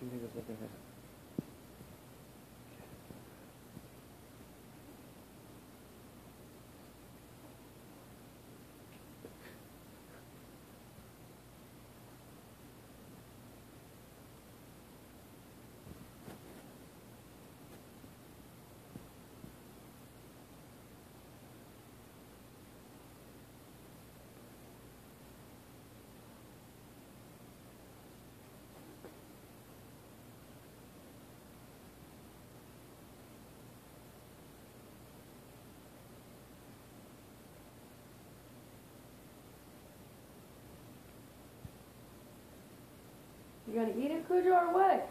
do you think is looking at? You gonna eat it, Cujo, or what?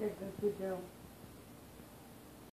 There goes Cujo.